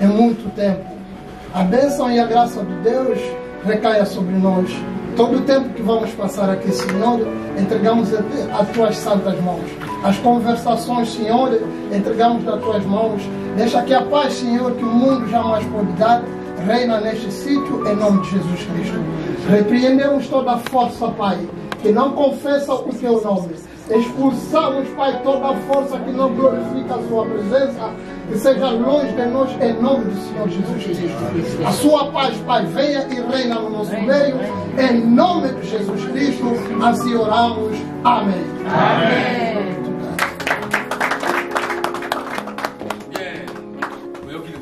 é muito tempo. A bênção e a graça de Deus recaia sobre nós. Todo o tempo que vamos passar aqui, Senhor, entregamos as tuas santas mãos. As conversações, Senhor, entregamos nas tuas mãos. Deixa que a paz, Senhor, que o mundo jamais pode dar, reina neste sítio, em nome de Jesus Cristo. Repreendemos toda força, Pai, que não confessa o teu nome. Expulsamos, Pai, toda força que não glorifica a sua presença que seja longe de nós em nome do Senhor Jesus Cristo. A sua paz, Pai, venha e reina no nosso meio, em nome de Jesus Cristo, assim oramos. Amém. Amém. Eu eu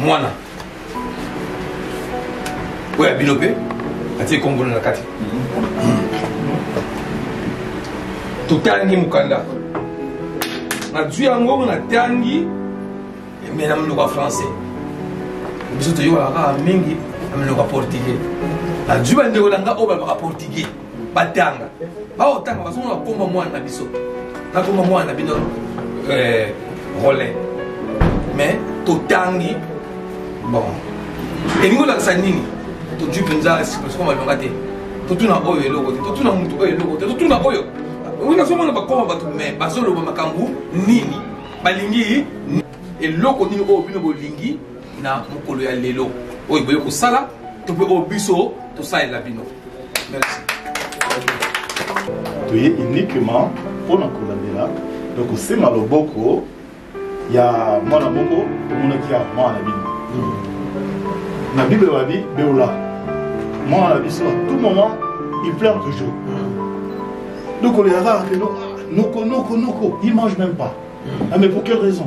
mwana oyo ya bino mpe atie kombona na kati totangi mokanda nazwi yango natangi me na monoko ya français biso toyokaka kaka mingi na monoko ya portugais nazwi bandeko na nga oyo balobaka portugais batanga baotanga bazomona komba mwana na biso nakoma mwana na bino eh, relais mais totangi bon elingi olakisa nini todui mpenza explication malonga te totuna oyo eloko te totuna motu oyo eloko te totuna oyo oyo nazomona bakoma bato me bazoloba makambo nini balingi eloko nini oyo bino bolingi na mokolo ya lelo oyo boye kosala to mpe oyo biso tosalela bino merci toye uniquement mpo na kolandela na kosenga loboko ya mwana moko tomonaki ya mwana na bino na bible babi beola mwana na biso à tout moment il pleure toujours donc on les a keno noko noko noko il mange même pas ah mais pour quelle raison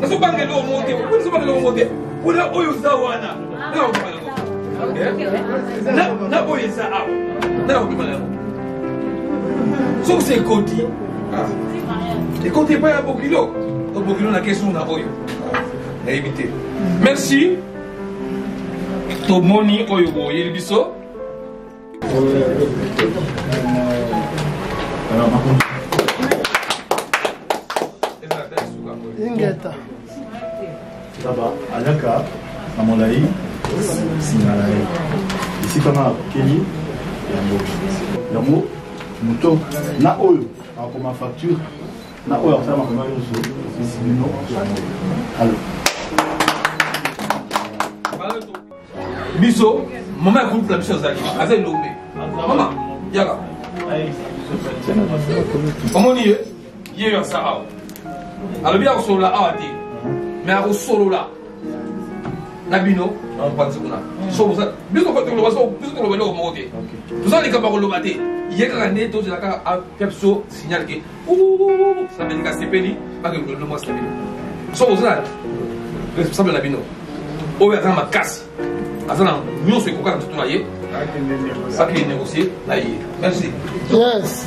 nazobanga eloko moko te po nazobanga eloko moko te mpona oyo oza wana na oyo eza awa nakobima na yango soki se ekoti ekoti epai ya bokilo bokilo na kesu na oyo nayebi te merci tomoni oyo boyeli biso ingeta taba alaka na molai singa na ye esika na akokeli yango yango moto na oyo akoma facture na oyo akosala makoma nyonso esibino yango alo biso mama ya groupe na biso azali aza elombe mama yaka omoni ye ye yo aza awa alobi akosolola awa te me akosolola na bino na mopanzi kuna biso toloba eloko moko te toza likambo ya koloba te ye kaka nde tozela kaka apia biso signal ke sabeli nasepeli bakekolo na mwasi na bino soki ozala responsable na bino oyo aza na makasi aza na nyonso ekoka na nzoto na ye bakende négocier na ye merci yes